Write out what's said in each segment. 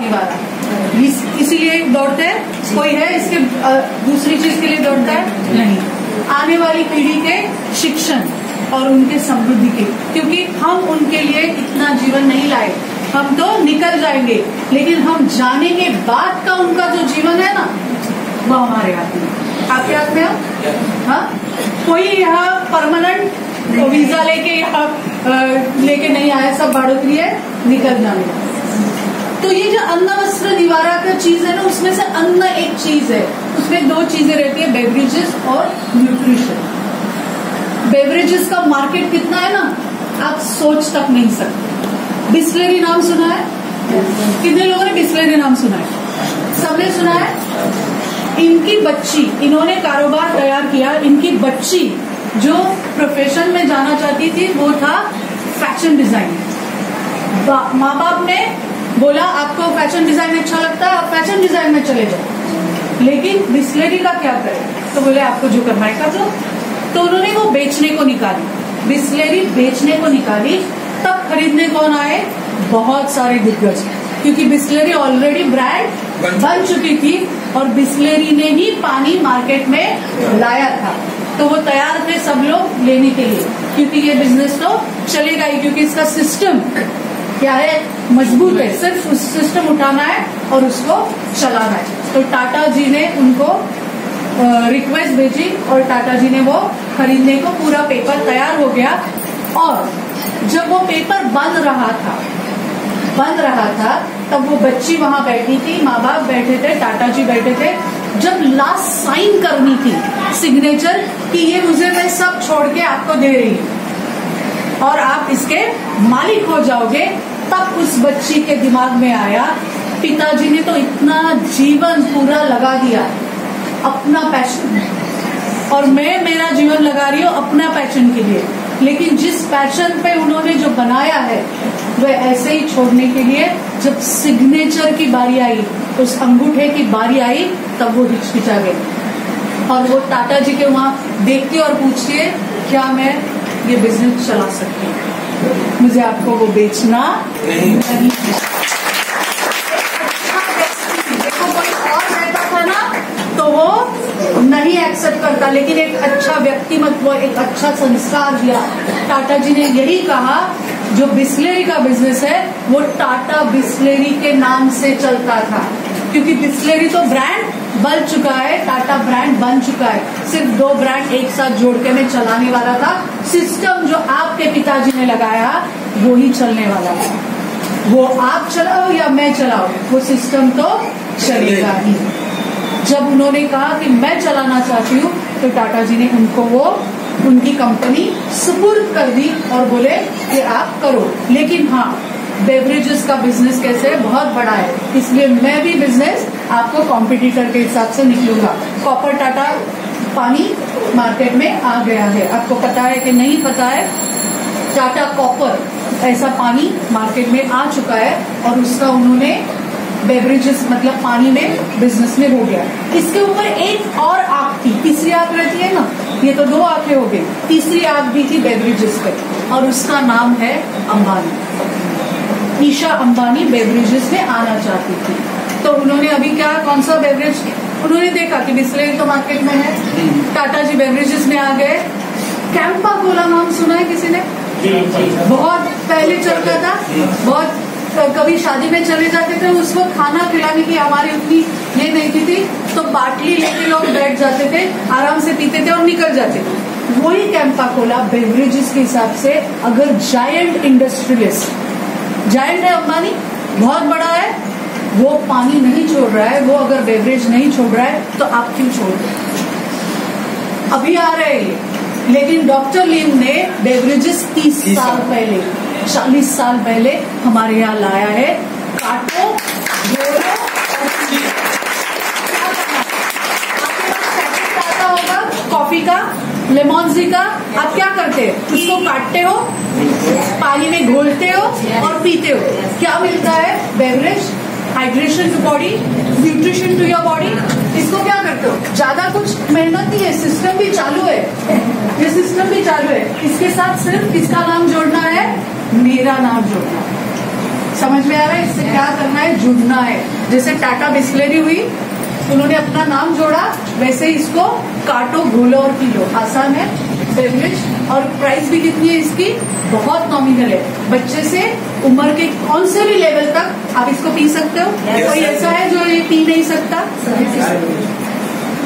निवारा इस, इसीलिए दौड़ते हैं कोई है इसके दूसरी चीज़ के लिए दौड़ता है? नहीं। आने वाली पीढ़ी के शिक्षण और उनके समृद्धि के क्योंकि हम उनके लिए इतना जीवन नहीं लाए। हम तो निकल जाएँगे लेकिन हम जाने के बाद का उनका जो जीवन है ना वो हमारे हाथ में आपके हाथ में है? कोई यहाँ परमानेंट वीज़ा लेके यहाँ लेके नहीं आया सब बढ़ोतरी है निकल जाने तो ये जो अन्न वस्त्र निवारा का चीज़ है ना, उसमें से अन्न एक चीज़ है। उसमें दो चीज़ें रहती है बेवरेजेस और न्यूट्रिशन बेवरेजेस का मार्केट कितना है ना, आप सोच तक नहीं सकते। बिस्लरी नाम सुना है? कितने लोगों ने बिस्लरी नाम सुना है? सबने सुना है? इनकी बच्ची, इन्होंने कारोबार तैयार किया, इनकी बच्ची जो प्रोफेशन में जाना चाहती थी, वो था फ़ैशन डिज़ाइन माँ बाप ने बोला आपको फ़ैशन डिज़ाइन अच्छा लगता है आप फ़ैशन डिज़ाइन में चले जाओ। लेकिन बिस्लरी का क्या करें? तो बोले आपको जो करना है कर दो। तो उन्होंने वो बेचने को निकाली। बिस्लरी बेचने को निकाली। तब खरीदने कौन आए? बहुत सारे दिग्गज। क्योंकि बिस्लरी ऑलरेडी ब्रांड बन बन चुकी थी और बिस्लरी ने ही पानी मार्केट में लाया था। तो वो तैयार थे सब लोग लेने के लिए। क्योंकि ये बिज़नेस तो चलेगा ही क्योंकि इसका सिस्टम क्या है? मज़बूत है। सिर्फ़ उस सिस्टम उठाना है और उसको चलाना है। तो टाटा जी ने उनको रिक्वेस्ट भेजी और टाटा जी ने वो खरीदने को पूरा पेपर तैयार हो गया। और जब वो पेपर बंद रहा था, बंद रहा था, तब वो बच्ची वहाँ बैठी थी माँ बाप बैठे थे, टाटा जी बैठे थे। जब लास्ट साइन करनी थी सिग्नेचर कि ये मुझे मैं सब छोड़ के आपको दे रही हूँ। और आप इसके मालिक हो जाओगे। तब उस बच्ची के दिमाग में आया, पिताजी ने तो इतना जीवन पूरा लगा दिया। अपना पैशन और मैं मेरा जीवन लगा रही हूँ अपना पैशन के लिए। लेकिन जिस पैशन पे उन्होंने जो बनाया है, वह ऐसे ही छोड़ने के लिए जब सिग्नेचर की बारी आई, उस अंगूठे की बारी आई, तब वो हिचकिचा गए और वो टाटा जी के वहाँ देखती और पूछती है क्या मैं ये बिज़नेस चला सकती हूँ। मुझे आपको वो बेचना नहीं। नहीं। है। देखो कोई और रहता था ना तो वो नहीं एक्सेप्ट करता। लेकिन एक अच्छा व्यक्ति व्यक्तिमत्व एक अच्छा संस्कार दिया। टाटा जी ने यही कहा जो बिस्लेरी का बिज़नेस है वो टाटा बिस्लेरी के नाम से चलता था। क्योंकि बिस्लेरी तो ब्रांड बन चुका है टाटा ब्रांड बन चुका है। सिर्फ़ दो ब्रांड एक साथ जोड़ के मैं चलाने वाला था। सिस्टम जो आपके पिताजी ने लगाया वो ही चलने वाला था वो आप चलाओ या मैं चलाओ वो सिस्टम तो चलेगा ही। जब उन्होंने कहा कि मैं चलाना चाहती हूँ तो टाटा जी ने उनको वो उनकी कंपनी सुपुर्द कर दी और बोले कि आप करो। लेकिन हाँ बेवरेजेस का बिज़नेस कैसे? बहुत बड़ा है। इसलिए मैं भी बिज़नेस आपको कॉम्पिटिटर के हिसाब से निकलूँगा। कॉपर टाटा पानी मार्केट में आ गया है। आपको पता है कि नहीं पता है टाटा कॉपर ऐसा पानी मार्केट में आ चुका है और उसका उन्होंने बेवरेजेस मतलब पानी में बिज़नेस में हो गया। इसके ऊपर एक और आग थी। तीसरी आग रहती है ना, ये तो दो आँखें हो गई। तीसरी आग भी थी बेवरेजेस पे और उसका नाम है अंबानी। ईशा अंबानी बेवरेजेस में आना चाहती थी। तो उन्होंने अभी क्या कौन सा बेवरेज उन्होंने देखा कि बिस्लेरी तो मार्केट में है। टाटा जी बेवरेजेस में आ गए। कैंपा कोला नाम सुना है किसी ने? बहुत पहले चलता था। बहुत कभी शादी में चले जाते थे उस वक्त खाना खिलाने की हमारी उतनी ये नहीं थी, थी। तो बाटली लेके लोग बैठ जाते थे आराम से पीते थे और निकल जाते थे। वही कैंपा कोला बेवरेजेस के हिसाब से अगर जायंट इंडस्ट्रियलिस्ट जायंट है अंबानी बहुत बड़ा है। वो पानी नहीं छोड़ रहा है वो अगर बेवरेज नहीं छोड़ रहा है तो आप क्यों छोड़ रहे अभी आ रहे हैं। लेकिन डॉक्टर लिम ने बेवरेजेस तीस साल। पहले चालीस साल पहले हमारे यहाँ लाया है। काटो कॉफ़ी का लेमोन्जी का। आप क्या करते हो? उसको काटते हो पानी में घोलते हो और पीते हो। क्या मिलता है? Beverage hydration to body nutrition to your body इसको क्या करते हो? ज़्यादा कुछ मेहनत नहीं है सिस्टम भी चालू है। ये सिस्टम भी चालू है। इसके साथ सिर्फ़ किसका नाम जोड़ना है? मेरा नाम जोड़ना है। समझ में आ रहा है? इससे क्या करना है? जुड़ना है। जैसे टाटा बिस्लेरी हुई, उन्होंने अपना नाम जोड़ा, वैसे इसको काटो, घोलो और पी लो आसान है? बेवरेज और प्राइस भी कितनी है इसकी? बहुत नॉमिनल है। बच्चे से उम्र के कौन से भी लेवल तक आप इसको पी सकते हो? Yes. कोई ऐसा है जो ये पी नहीं सकता?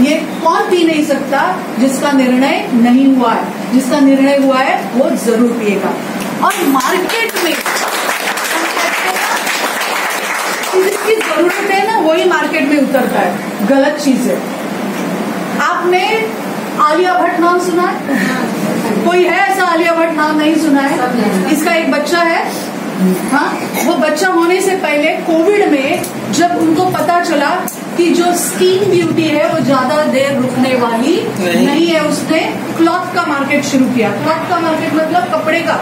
ये कौन पी नहीं सकता जिसका निर्णय नहीं हुआ है? जिसका निर्णय हुआ है वो ज़रूर पिएगा। और मार्केट में जिसकी ज़रूरत है ना वही मार्केट में उतरता है। गलत चीज़ है। आपने आलिया भट्ट नाम सुना है? कोई है ऐसा आलिया भट्ट नाम नहीं सुना है? इसका एक बच्चा है। हाँ वो बच्चा होने से पहले कोविड में जब उनको पता चला कि जो स्किन ब्यूटी है वो ज़्यादा देर रुकने वाली नहीं। नहीं है उसने क्लॉथ का मार्केट शुरू किया। क्लॉथ का मार्केट मतलब कपड़े का।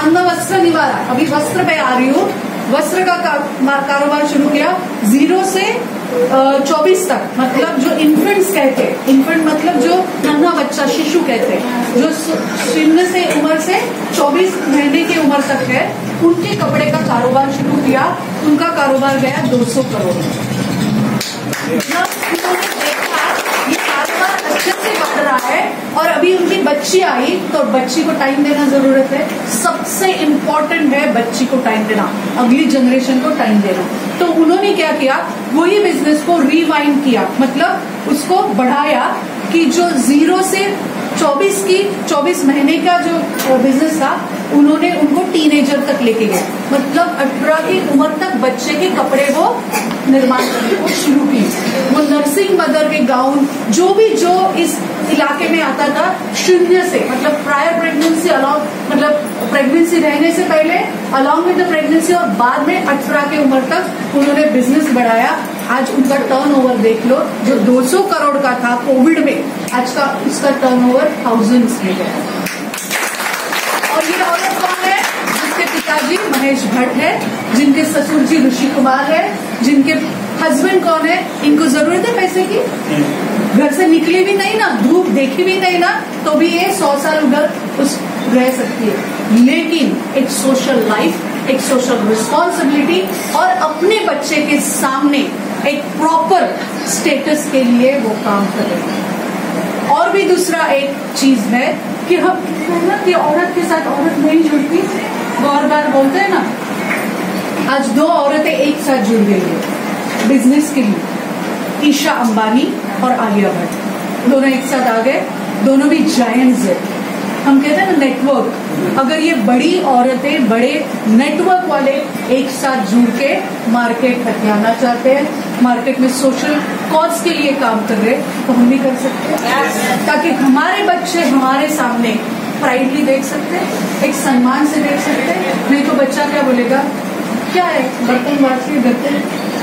अंग वस्त्र निवारा। अभी वस्त्र पे आ रही हूँ। वस्त्र का का- कारोबार शुरू किया। ज़ीरो से चौबीस तक मतलब जो इन्फेंट्स कहते हैं इन्फेंट मतलब जो नन्हा बच्चा, शिशु कहते हैं, जो शून्य से उम्र से 24 महीने की उम्र तक है, उनके कपड़े का कारोबार शुरू किया, उनका कारोबार गया 200 करोड़। देखा, ये कारोबार अच्छे से बढ़ रहा है, और अभी उनकी बच्ची आई तो बच्ची को टाइम देना ज़रूरत है। सबसे इम्पोर्टेंट है बच्ची को टाइम देना, अगली जनरेशन को टाइम देना। तो उन्होंने क्या किया? वही बिज़नेस को रिवाइंड किया। मतलब उसको बढ़ाया कि जो ज़ीरो से 24 की 24 महीने का जो बिज़नेस था, उन्होंने उनको टीनेजर तक लेके गए मतलब 18 की उम्र तक बच्चे के कपड़े वो निर्माण करने को शुरू की वो नर्सिंग मदर के गाउन जो भी, जो इस इलाके में आता था, शून्य से मतलब प्रायर प्रेगनेंसी अलॉन्ग मतलब प्रेगनेंसी रहने से पहले अलॉन्ग विद द प्रेगनेंसी और बाद में 18 की उम्र तक उन्होंने बिज़नेस बढ़ाया। आज उनका टर्नओवर देख लो जो 200 करोड़ का था कोविड में आज का उसका टर्नओवर थाउजेंड्स में गया और ये औरत कौन है? जिसके पिताजी महेश भट्ट है जिनके ससुर जी ऋषि कुमार है जिनके हस्बैंड कौन है? इनको ज़रूरत है पैसे की? घर से निकली भी नहीं ना धूप देखी भी नहीं ना तो भी ये सौ साल उधर उस रह सकती है। लेकिन एक सोशल लाइफ एक सोशल रिस्पॉन्सिबिलिटी और अपने बच्चे के सामने एक प्रॉपर स्टेटस के लिए वो काम करेगी और भी दूसरा एक चीज़ है कि हम ना कि औरत के साथ औरत नहीं जुड़ती बार बार बोलते हैं ना, आज दो औरतें एक साथ जुड़ गई है बिज़नेस के लिए, ईशा अंबानी और आलिया भट्ट। दोनों एक साथ आ गए, दोनों भी जायंट्स है। हम कहते हैं ना नेटवर्क अगर ये बड़ी औरतें बड़े नेटवर्क वाले एक साथ जुड़ के मार्केट हथियाना चाहते हैं मार्केट में सोशल कॉज के लिए काम कर रहे हैं तो हम भी कर सकते हैं। ताकि हमारे बच्चे हमारे सामने प्राइडली देख सकते हैं एक सम्मान से देख सकते हैं। नहीं तो बच्चा क्या बोलेगा? क्या है? बर्तन बाज बर्तन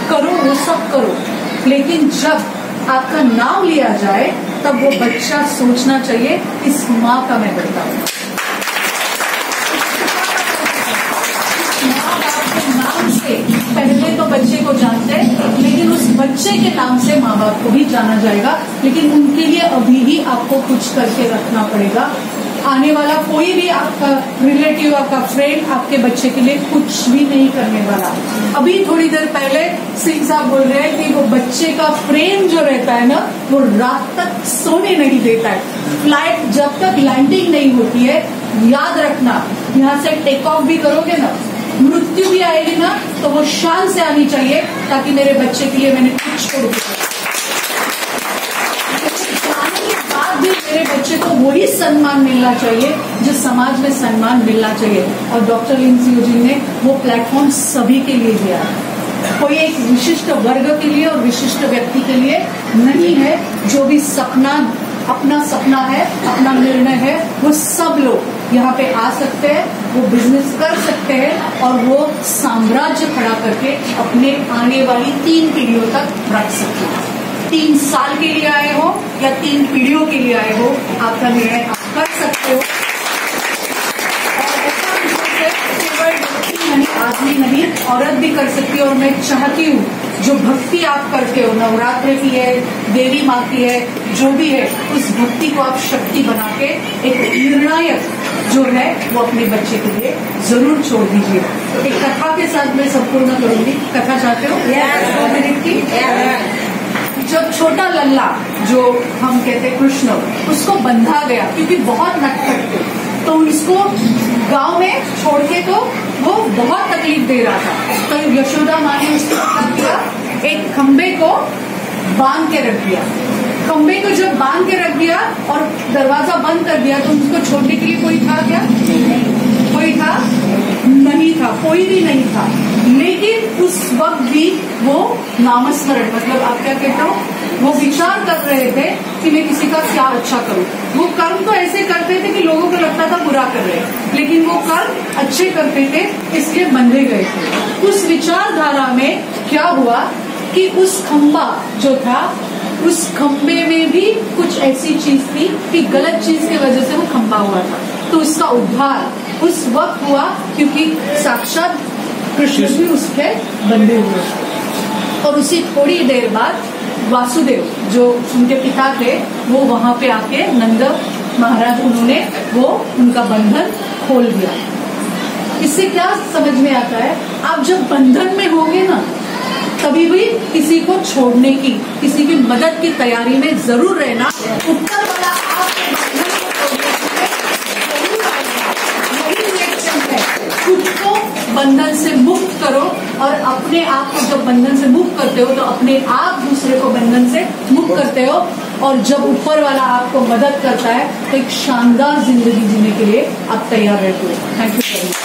करो वो सब करो। लेकिन जब आपका नाम लिया जाए तब वो बच्चा सोचना चाहिए इस माँ का मैं बेटा हूँ। नाम से पहले तो बच्चे को जानते हैं, लेकिन उस बच्चे के नाम से माँ बाप को भी जाना जाएगा, लेकिन उनके लिए अभी ही आपको कुछ करके रखना पड़ेगा। आने वाला कोई भी आपका रिलेटिव आपका फ्रेंड आपके बच्चे के लिए कुछ भी नहीं करने वाला। अभी थोड़ी देर पहले सिंह साहब बोल रहे हैं कि वो बच्चे का प्रेम जो रहता है ना, वो रात तक सोने नहीं देता है। फ़्लाइट जब तक लैंडिंग नहीं होती है, याद रखना, यहाँ से टेक ऑफ़ भी करोगे ना, मृत्यु भी आएगी ना तो वो शान से आनी चाहिए, ताकि मेरे बच्चे के लिए मैंने कुछ छोड़ दिया। वही सम्मान मिलना चाहिए जो समाज में सम्मान मिलना चाहिए। और डॉक्टर लिंसी जी ने वो प्लेटफॉर्म सभी के लिए दिया कोई एक विशिष्ट वर्ग के लिए और विशिष्ट व्यक्ति के लिए नहीं है। जो भी सपना, अपना सपना है, अपना निर्णय है, वो सब लोग यहाँ पे आ सकते हैं, वो बिज़नेस कर सकते हैं और वो साम्राज्य खड़ा करके अपने आने वाली तीन पीढ़ियों तक रख सकते हैं। तीन साल के लिए आए हो या तीन पीढ़ियों के लिए आए हो आपका निर्णय आप कर सकते हो। आदमी नहीं औरत भी कर सकती है। और मैं चाहती हूँ जो भक्ति आप करते हो नवरात्र की है देवी माँ की है जो भी है उस भक्ति को आप शक्ति बना के एक निर्णायक जो है वो अपने बच्चे के लिए ज़रूर छोड़ दीजिए। एक कथा के साथ मैं संपूर्ण करूँगी। कथा चाहते हो? की। जब छोटा लल्ला, जो हम कहते कृष्ण, उसको बंधा गया, क्योंकि बहुत नटखट थे तो उसको गाँव में छोड़ के तो वो बहुत तकलीफ़ दे रहा था। तो यशोदा माँ ने उसको किया एक खंबे को बाँध के रख दिया। खंबे को जब बाँध के रख दिया और दरवाज़ा बंद कर दिया तो उसको छोड़ने के लिए कोई था क्या? कोई था? नहीं था, कोई भी नहीं था। लेकिन उस वक्त भी वो नामस्मरण मतलब आप क्या कहते हो, वो विचार कर रहे थे कि मैं किसी का क्या अच्छा करूँ। वो कर्म तो ऐसे करते थे कि लोगों को लगता था बुरा कर रहे लेकिन वो कर्म अच्छे करते थे, इसलिए बंधे गए थे। उस विचारधारा में क्या हुआ कि उस खंबा जो था, उस खंबे में भी कुछ ऐसी चीज़ थी कि गलत चीज़ की वजह से वो खंबा हुआ था। तो उसका उद्धार उस वक्त हुआ, क्योंकि साक्षात कृष्ण भी उसके बंधे हुए। और उसी थोड़ी देर बाद वासुदेव, जो उनके पिता थे, वो वहाँ पे आके नंद महाराज, उन्होंने वो उनका बंधन खोल दिया। इससे क्या समझ में आता है? आप जब बंधन में होंगे ना कभी भी किसी को छोड़ने की, किसी की मदद की तैयारी में ज़रूर रहना ऊपर वाला आपके बंधन को तोड़ने के लिए ज़रूर आएगा यही रिएक्शन है खुद को बंधन से मुक्त करो और अपने आप को जब बंधन से मुक्त करते हो तो अपने आप दूसरे को बंधन से मुक्त करते हो। और जब ऊपर वाला आपको मदद करता है तो एक शानदार ज़िंदगी जीने के लिए आप तैयार रहते हो। Thank you very much